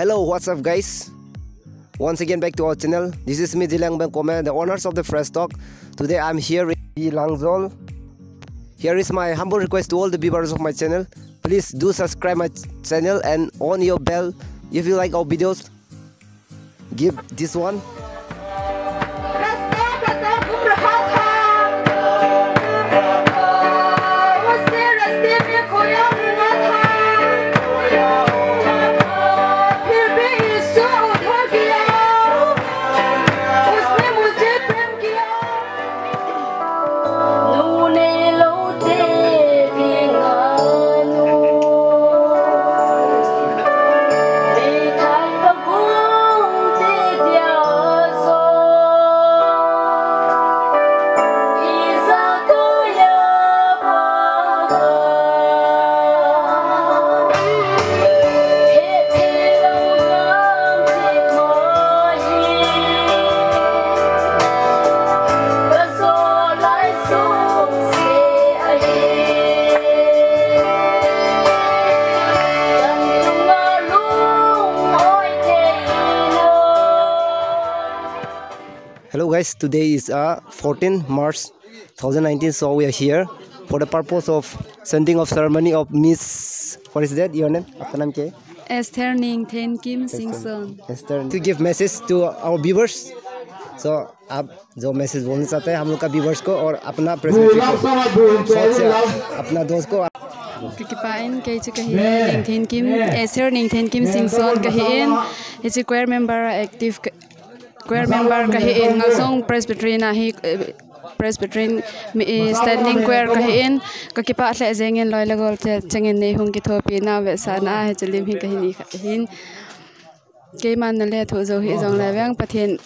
Hello, what's up, guys? Once again, back to our channel. This is me, Jilang Kome, the owners of the Fresh Talk. Today, I'm here in Langjol. Here is my humble request to all the viewers of my channel. Please do subscribe my channel and on your bell if you like our videos. Give this one hello guys today is uh 14 march 2019 so we are here for the purpose of sending of ceremony of miss what is that your name आपका नाम क्या है Esther Ning Ten Kim Sing Son Esther to give message to our viewers so आप जो message बोलना चाहते हैं हम लोग का व्यूवर्स को और अपना प्रेसिडेंट से अपना दोस्त को Kikipain kay Chikahin Ning Ten Kim Esther Ning Ten Kim Sing Son kahin Ichi choir member active square member ka hi in ngalzong presbyterian hi presbyterian standing square ka hi in ka kipa hle zengin loila gol che chengin nei hung ki thopi na ve sana he chelim hi ka hi ni kha hin ke man na le thu zo hi zong le wang pathin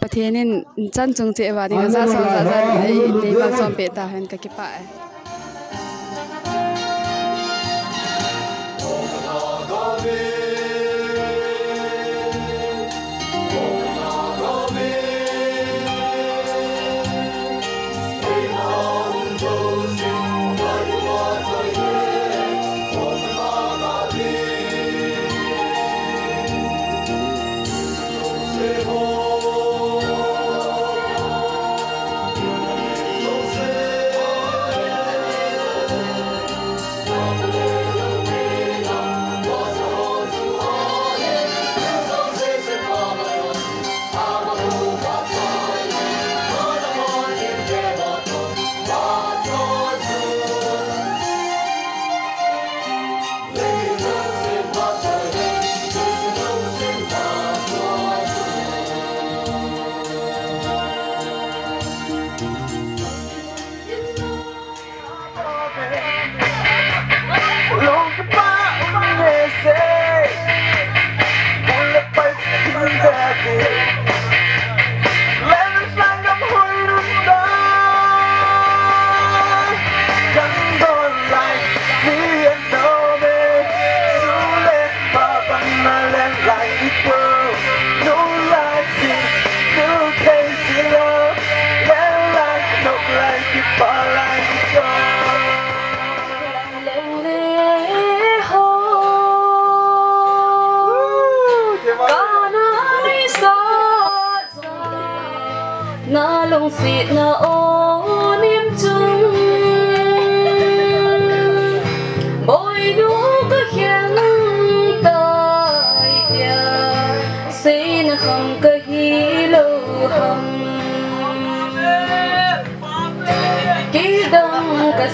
pathin in chan chung che wa ni ga sa sa za nei nei ma som pe ta hen ka kipa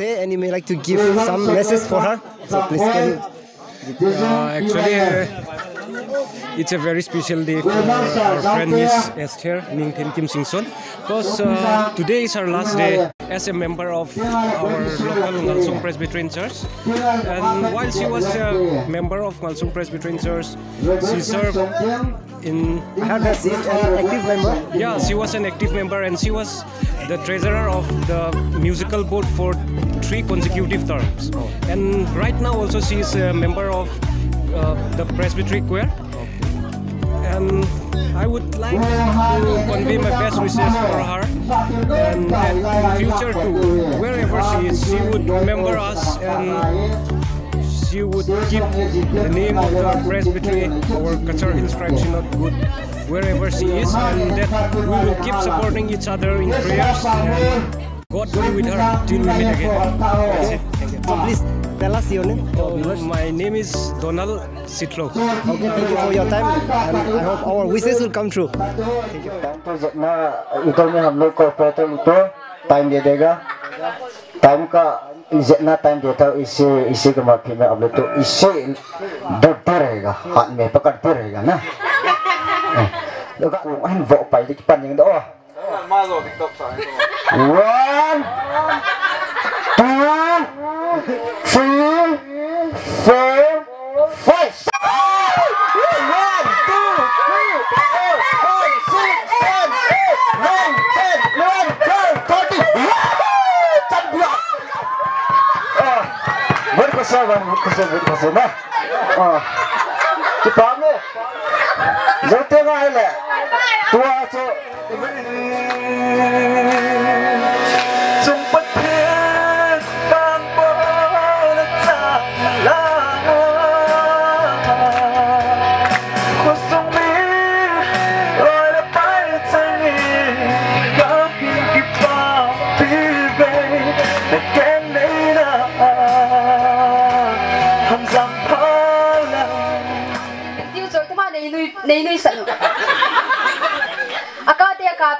say and you may like to give some message for her. So please can you Uh, actually, uh, it's a very special day for our friend Miss Esther Ning Ten Kim Sing Son because uh, today is her last day as a member of our local Ngalsung Presbyterian Church. And while she was a member of Ngalsung Presbyterian Church, she served in she an active member. yeah, she was an active member and she was the treasurer of the musical board for three consecutive terms. And right now also she is a member of uh, the Presbytery Choir. And I would like to convey my best wishes for her and that in future too, wherever she is, she would remember us and she would keep the name of the presbytery or cultural inscription of good wherever she is and that we will keep supporting each other in prayers and God be with her till we meet again. That's it. Thank you. So please tell us your name. Oh, my name is Donald Sitlo. Okay, thank you for your time and I hope our wishes will come true. Time तो जितना इधर में हम लोग corporator को time दे देगा time का जितना टाइम देता है इससे इसी के माफी में अब लोग तो इससे डरते रहेगा हाथ में पकड़ते रहेगा ना लोग को हम वो पाई Mazo, TikTok sa akin. One, two, three, four, five. One, two, three, four, five, six, seven, eight, nine, ten, eleven, twelve, thirteen. Champion! Ah, buat kesal,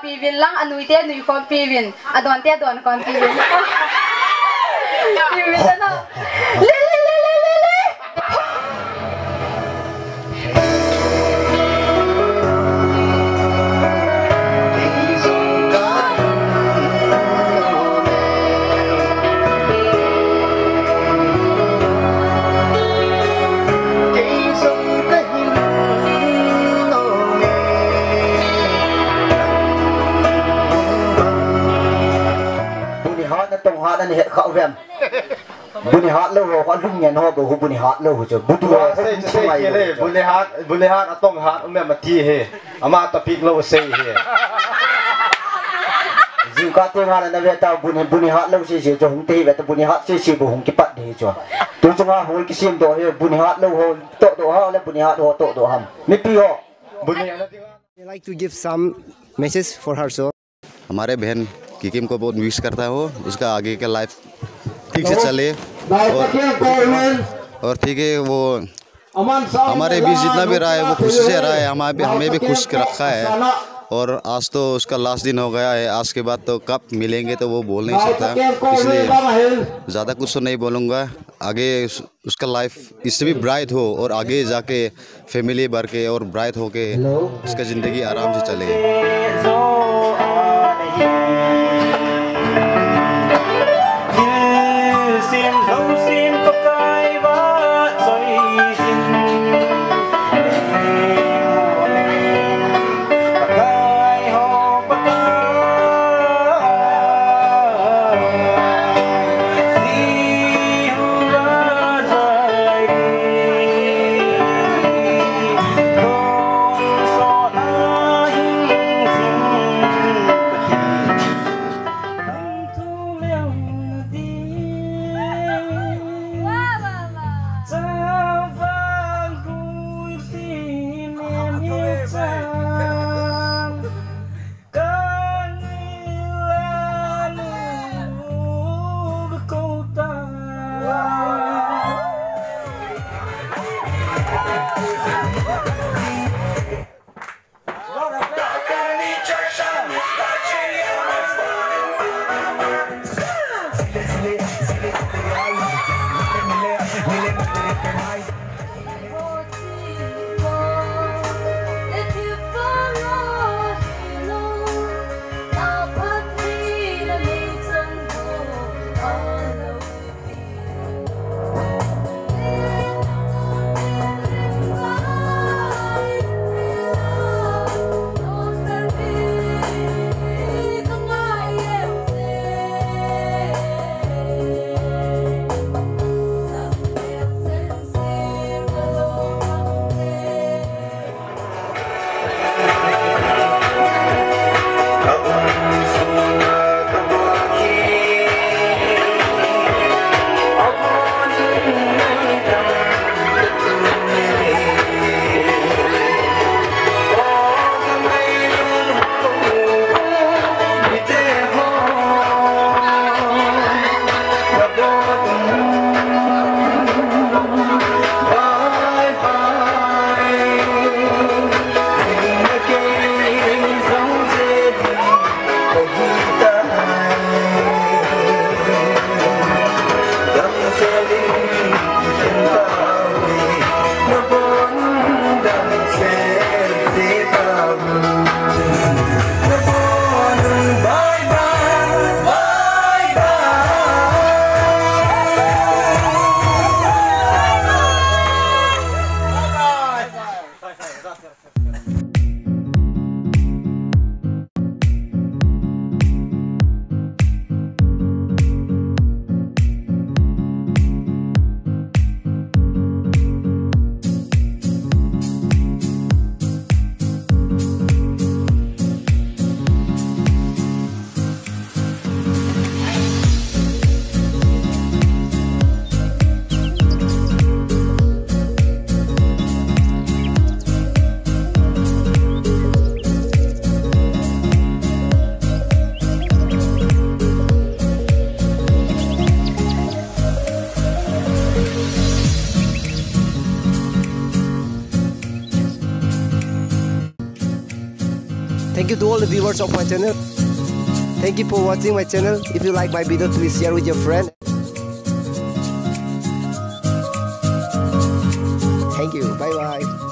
pivin lang, anuite, anui kon pivin. Adonte, adon kon pivin. tong hat na he khau vem buni hat lo ho lung nyen ho bo hu buni hat lo hu cho butu ho sei sei ke le bule hat bule hat atong hat umme ma ti he ama ta pik lo sei he jiu ka te ngana na ve ta buni buni hat lo si si cho hung te ve ta buni hat si si bo hung ki pat de cho tu cho nga ho ki sim do he buni hat lo ho to do ha le buni hat ho to do ham mi pi ho buni ana ti You like to give some message for her so हमारे बहन किकिम को बहुत wish करता हो। उसका आगे का life ठीक से चले। और, और ठीक है वो हमारे बीच जितना भी रहा है वो खुशी से रहा है। हमारे भी हमें भी खुश रखा है। और आज तो उसका लास्ट दिन हो गया है। आज के बाद तो कब मिलेंगे तो वो बोल नहीं सकता। इसलिए ज़्यादा कुछ तो नहीं बोलूँगा। आगे उसका लाइफ इससे भी ब्राइट हो और आगे जाके फैमिली भर के और ब्राइट हो के उसका ज़िंदगी आराम से चले। love. Thank you to all the viewers of my channel. Thank you for watching my channel. If you like my video, please share with your friend. Thank you. Bye bye.